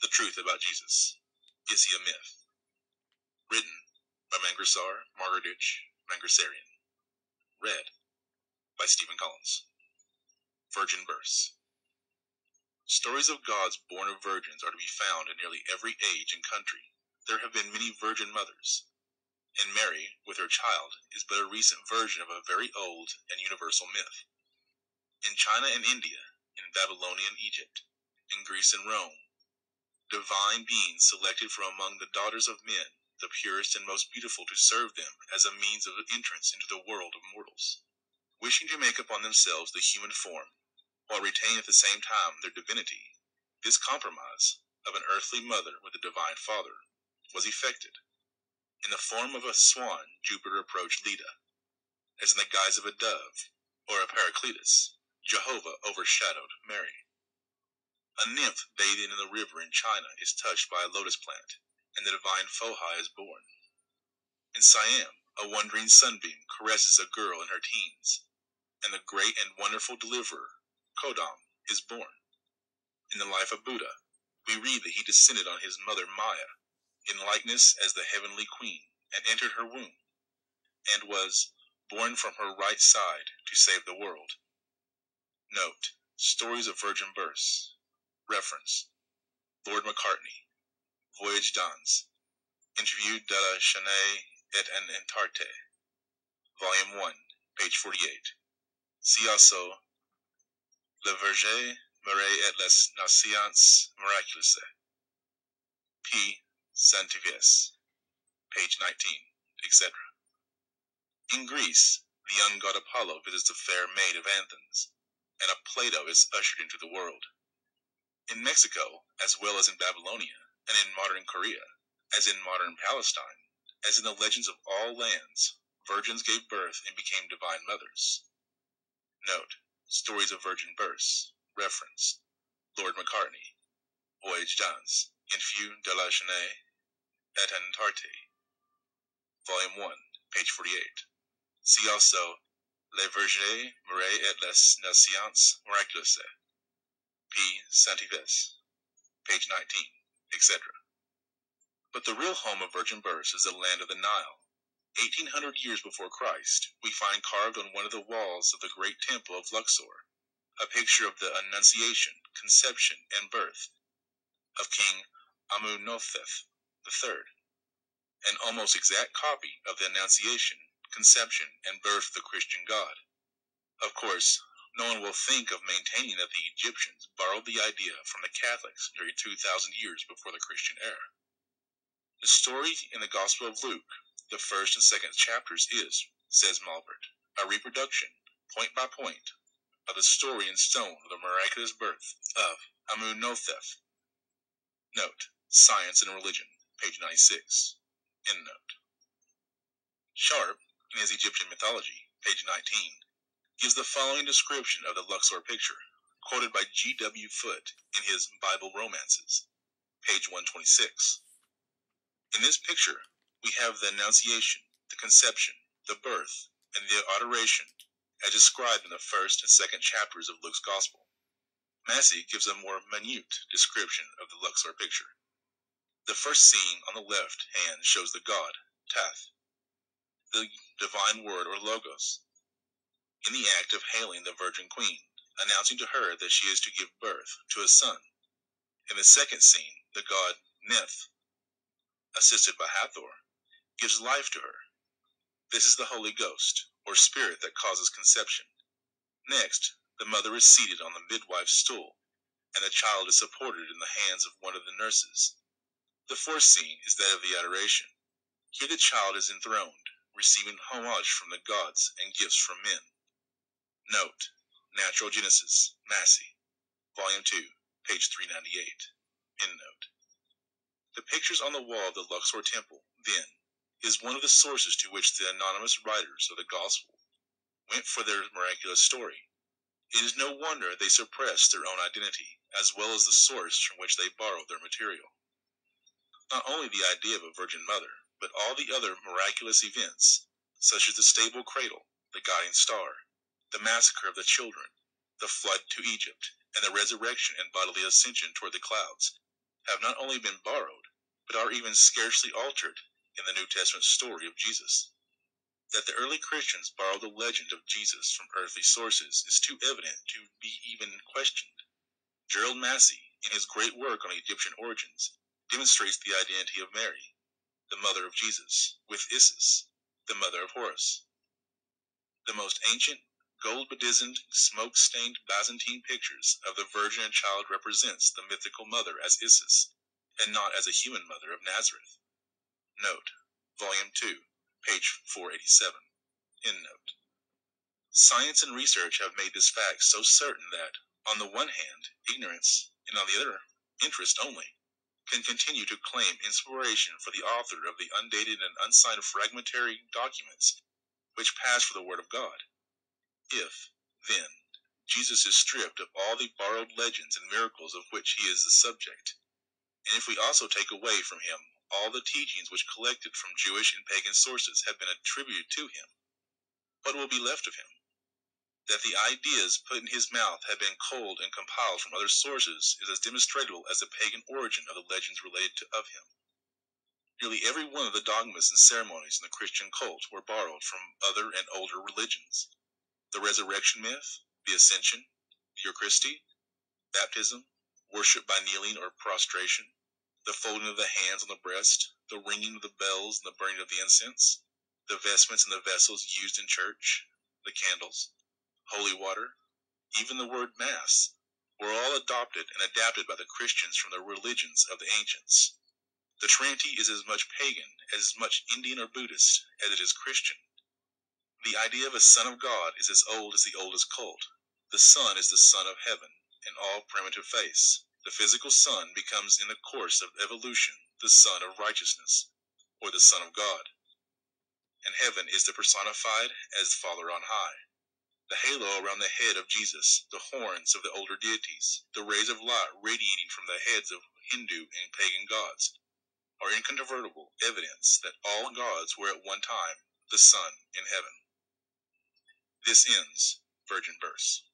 The Truth About Jesus. Is He a Myth? Written by Mangasar Mugurditch Mangasarian. Read by Steven Collins. Virgin Births. Stories of gods born of virgins are to be found in nearly every age and country. There have been many virgin mothers, and Mary, with her child, is but a recent version of a very old and universal myth. In China and India, in Babylonian Egypt, in Greece and Rome, divine beings selected from among the daughters of men the purest and most beautiful to serve them as a means of entrance into the world of mortals. Wishing to make upon themselves the human form, while retaining at the same time their divinity, this compromise of an earthly mother with a divine father was effected. In the form of a swan, Jupiter approached Leda. As in the guise of a dove, or a Paracletus, Jehovah overshadowed Mary. A nymph bathing in the river in China is touched by a lotus plant, and the divine Fohi is born. In Siam, a wandering sunbeam caresses a girl in her teens, and the great and wonderful deliverer, Kodam, is born. In the life of Buddha, we read that he descended on his mother Maya, in likeness as the heavenly queen, and entered her womb, and was born from her right side to save the world. Note: Stories of Virgin Births. Reference: Lord Macartney, Voyage dans Interview de la Chênaie et en Entarté, Volume 1, page 48. See also Le Verger, Marie et les Naissances Miraculeuses, P. Santivius, page 19, etc. In Greece, the young god Apollo visits the fair maid of Athens, and a Plato is ushered into the world. In Mexico, as well as in Babylonia, and in modern Korea, as in modern Palestine, as in the legends of all lands, virgins gave birth and became divine mothers. Note: Stories of Virgin Births. Reference: Lord Macartney, Voyage dans Interview de la Chênaie et en Entarté, Volume 1, page 48. See also Les Verger, Marie et les Naissances Miraculeuses, P. Santivius, page 19, etc. But the real home of virgin births is the land of the Nile. Eighteen hundred years before Christ, we find carved on one of the walls of the great temple of Luxor a picture of the Annunciation, Conception, and Birth of King Amenhotep III, an almost exact copy of the Annunciation, Conception, and Birth of the Christian God. Of course, no one will think of maintaining that the Egyptians borrowed the idea from the Catholics nearly two thousand years before the Christian era. The story in the Gospel of Luke, the first and second chapters, is, says Malvert, a reproduction, point by point, of the story in stone of the miraculous birth of Amenhotep. Note: Science and Religion, page 96. End note. Sharpe, in his Egyptian Mythology, page 19, gives the following description of the Luxor picture, quoted by G. W. Foote in his Bible Romances, page 126. In this picture we have the Annunciation, the Conception, the Birth, and the Adoration as described in the first and second chapters of Luke's Gospel. Massey gives a more minute description of the Luxor picture. The first scene on the left hand shows the god, Taht, the divine word or Logos, in the act of hailing the Virgin Queen, announcing to her that she is to give birth to a son. In the second scene, the god Kneph, assisted by Hathor, gives life to her. This is the Holy Ghost, or spirit that causes conception. Next, the mother is seated on the midwife's stool, and the child is supported in the hands of one of the nurses. The fourth scene is that of the adoration. Here the child is enthroned, receiving homage from the gods and gifts from men. Note: Natural Genesis, Massey, Volume 2, page 398. End note. The pictures on the wall of the Luxor temple, then, is one of the sources to which the anonymous writers of the Gospel went for their miraculous story. It is no wonder they suppressed their own identity, as well as the source from which they borrowed their material. Not only the idea of a virgin mother, but all the other miraculous events, such as the stable cradle, the guiding star, the massacre of the children, the flood to Egypt, and the resurrection and bodily ascension toward the clouds, have not only been borrowed, but are even scarcely altered in the New Testament story of Jesus. That the early Christians borrowed the legend of Jesus from earthly sources is too evident to be even questioned. Gerald Massey, in his great work on Egyptian origins, demonstrates the identity of Mary, the mother of Jesus, with Isis, the mother of Horus. The most ancient, gold bedizened, smoke stained Byzantine pictures of the Virgin and Child represents the mythical mother as Isis, and not as a human mother of Nazareth. Note, Volume 2, page 487. End note. Science and research have made this fact so certain that, on the one hand, ignorance, and on the other, interest only, can continue to claim inspiration for the author of the undated and unsigned fragmentary documents which pass for the Word of God. If, then, Jesus is stripped of all the borrowed legends and miracles of which he is the subject, and if we also take away from him all the teachings which collected from Jewish and pagan sources have been attributed to him, what will be left of him? That the ideas put in his mouth have been culled and compiled from other sources is as demonstrable as the pagan origin of the legends related to of him. Nearly every one of the dogmas and ceremonies in the Christian cult were borrowed from other and older religions. The resurrection myth, the ascension, the Eucharisty, baptism, worship by kneeling or prostration, the folding of the hands on the breast, the ringing of the bells and the burning of the incense, the vestments and the vessels used in church, the candles, holy water, even the word Mass, were all adopted and adapted by the Christians from the religions of the ancients. The Trinity is as much pagan, as much Indian or Buddhist, as it is Christian. The idea of a Son of God is as old as the oldest cult. The Sun is the Son of Heaven in all primitive faiths. The physical Sun becomes in the course of evolution the Sun of Righteousness, or the Son of God. And heaven is the personified as Father on high. The halo around the head of Jesus, the horns of the older deities, the rays of light radiating from the heads of Hindu and pagan gods, are incontrovertible evidence that all gods were at one time the Sun in heaven. This ends Virgin Births.